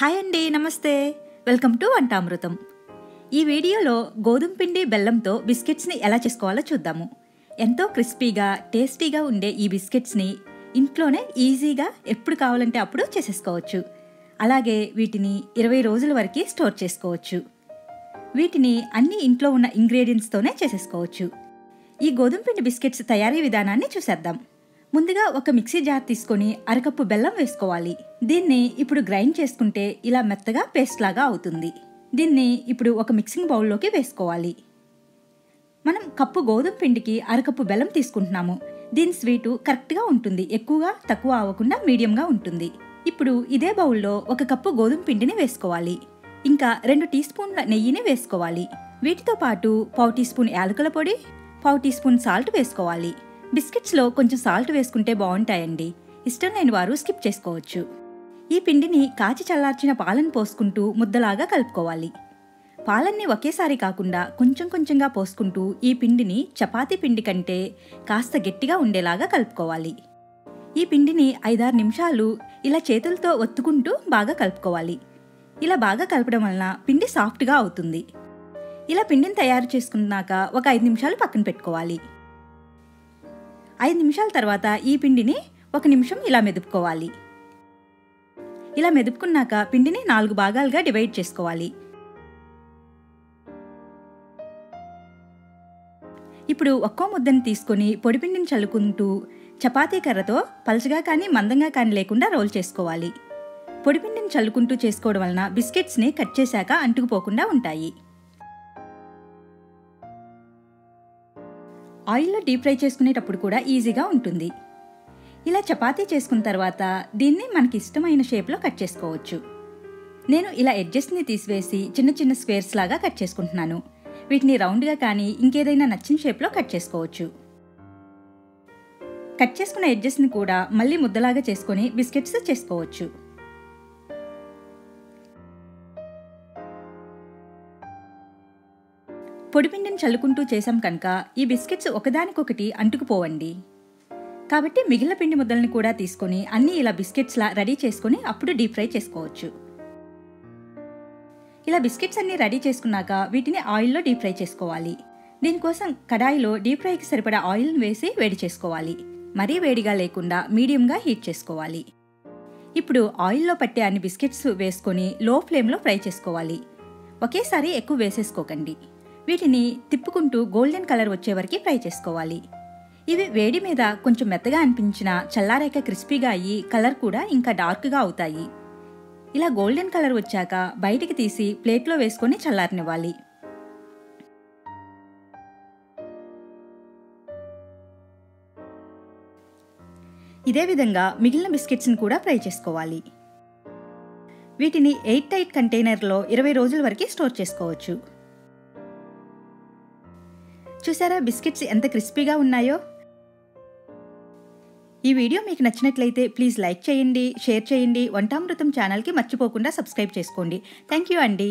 Hi అండి నమస్తే. Welcome to Vantamrutham. ఈ వీడియోలో గోధుమ పిండి బెల్లంతో బిస్కెట్స్ని ఎలా చేసుకోవాలో చూద్దాము. ఎంతో క్రిస్పీగా టేస్టీగా ఉండే ఈ బిస్కెట్స్ని ఇంట్లోనే ఈజీగా ఎప్పుడు కావాలంటే అప్పుడు చేసేసుకోవచ్చు. అలాగే వీటిని ఇరవై రోజుల వరకు స్టోర్ చేసుకోవచ్చు. వీటిని అన్ని ఇంట్లో ఉన్న ఇంగ్రీడియంట్స్తోనే చేసేసుకోవచ్చు. ఈ గోధుమ పిండి బిస్కెట్స్ తయారీ విధానాన్ని చూసేద్దాం. ముందుగా ఒక మిక్సీ జార్ తీసుకొని అరకప్పు బెల్లం వేసుకోవాలి. దీన్ని ఇప్పుడు గ్రైండ్ చేసుకుంటే ఇలా మెత్తగా పేస్ట్ లాగా అవుతుంది. దీన్ని ఇప్పుడు ఒక మిక్సింగ్ బౌల్లోకి వేసుకోవాలి. మనం కప్పు గోధుమ పిండికి అరకప్పు బెల్లం తీసుకుంటున్నాము. దీని స్వీటు కరెక్ట్గా ఉంటుంది. ఎక్కువగా తక్కువ అవ్వకుండా మీడియంగా ఉంటుంది. ఇప్పుడు ఇదే బౌల్లో ఒక కప్పు గోధుమ పిండిని వేసుకోవాలి. ఇంకా రెండు టీ స్పూన్ల నెయ్యిని వేసుకోవాలి. వీటితో పాటు పావు టీ స్పూన్ యాలకుల పొడి పావు టీ స్పూన్ సాల్ట్ వేసుకోవాలి. బిస్కెట్స్లో కొంచెం సాల్ట్ వేసుకుంటే బాగుంటాయండి. ఇష్టం లేని వారు స్కిప్ చేసుకోవచ్చు. ఈ పిండిని కాచి చల్లార్చిన పాలను పోసుకుంటూ ముద్దలాగా కలుపుకోవాలి. పాలన్నీ ఒకేసారి కాకుండా కొంచెం కొంచెంగా పోసుకుంటూ ఈ పిండిని చపాతీ పిండి కంటే కాస్త గట్టిగా ఉండేలాగా కలుపుకోవాలి. ఈ పిండిని ఐదారు నిమిషాలు ఇలా చేతులతో ఒత్తుకుంటూ బాగా కలుపుకోవాలి. ఇలా బాగా కలపడం వలన పిండి సాఫ్ట్గా అవుతుంది. ఇలా పిండిని తయారు చేసుకున్నాక ఒక ఐదు నిమిషాలు పక్కన పెట్టుకోవాలి. ఐదు నిమిషాల తర్వాత ఈ పిండిని ఒక నిమిషం ఇలా మెదుపుకోవాలి. ఇలా మెదుపుకున్నాక పిండిని నాలుగు భాగాలుగా డివైడ్ చేసుకోవాలి. ఇప్పుడు ఒక్కో ముద్దని తీసుకొని పొడిపిండిని చల్లుకుంటూ చపాతీ కర్రతో పలచగా కానీ మందంగా కానీ లేకుండా రోల్ చేసుకోవాలి. పొడిపిండిని చల్లుకుంటూ చేసుకోవడం వలన బిస్కెట్స్ని కట్ చేశాక అంటుకుపోకుండా ఉంటాయి. ఆయిల్లో డీప్ ఫ్రై చేసుకునేటప్పుడు కూడా ఈజీగా ఉంటుంది. ఇలా చపాతీ చేసుకున్న తర్వాత దీన్ని మనకి ఇష్టమైన షేప్లో కట్ చేసుకోవచ్చు. నేను ఇలా ఎడ్జెస్ని తీసివేసి చిన్న చిన్న స్క్వేర్స్ లాగా కట్ చేసుకుంటున్నాను. వీటిని రౌండ్గా కానీ ఇంకేదైనా నచ్చిన షేప్లో కట్ చేసుకోవచ్చు. కట్ చేసుకున్న ఎడ్జెస్ని కూడా మళ్ళీ ముద్దలాగా చేసుకొని బిస్కెట్స్ చేసుకోవచ్చు. పొడిపిండిని చల్లుకుంటూ చేసాం కనుక ఈ బిస్కెట్స్ ఒకదానికొకటి అంటుకుపోవండి. కాబట్టి మిగిలిన పిండి ముద్దలను కూడా తీసుకొని అన్నీ ఇలా బిస్కెట్స్లా రెడీ చేసుకొని అప్పుడు డీప్ ఫ్రై చేసుకోవచ్చు. ఇలా బిస్కెట్స్ అన్నీ రెడీ చేసుకున్నాక వీటిని ఆయిల్లో డీప్ ఫ్రై చేసుకోవాలి. దీనికోసం కడాయిలో డీప్ ఫ్రైకి సరిపడా ఆయిల్ని వేసి వేడి చేసుకోవాలి. మరీ వేడిగా లేకుండా మీడియంగా హీట్ చేసుకోవాలి. ఇప్పుడు ఆయిల్లో పట్టే అన్ని బిస్కెట్స్ వేసుకొని లో ఫ్లేమ్లో ఫ్రై చేసుకోవాలి. ఒకేసారి ఎక్కువ వేసేసుకోకండి. వీటిని తిప్పుకుంటూ గోల్డెన్ కలర్ వచ్చే వరకు ఫ్రై చేసుకోవాలి. ఇవి వేడి మీద కొంచెం మెత్తగా అనిపించిన చల్లారాక క్రిస్పీగా అయ్యి కలర్ కూడా ఇంకా డార్క్గా అవుతాయి. ఇలా గోల్డెన్ కలర్ వచ్చాక బయటికి తీసి ప్లేట్లో వేసుకొని చల్లారనివ్వాలి. ఇదే విధంగా మిగిలిన బిస్కెట్స్ని కూడా ఫ్రై చేసుకోవాలి. వీటిని ఎయిట్ టైట్ కంటైనర్లో ఇరవై రోజుల వరకు స్టోర్ చేసుకోవచ్చు. చూసారా బిస్కెట్స్ ఎంత క్రిస్పీగా ఉన్నాయో? ఈ వీడియో మీకు నచ్చినట్లయితే ప్లీజ్ లైక్ చేయండి షేర్ చేయండి వంటామృతం ఛానల్కి మర్చిపోకుండా సబ్స్క్రైబ్ చేసుకోండి. థ్యాంక్ యూ అండి.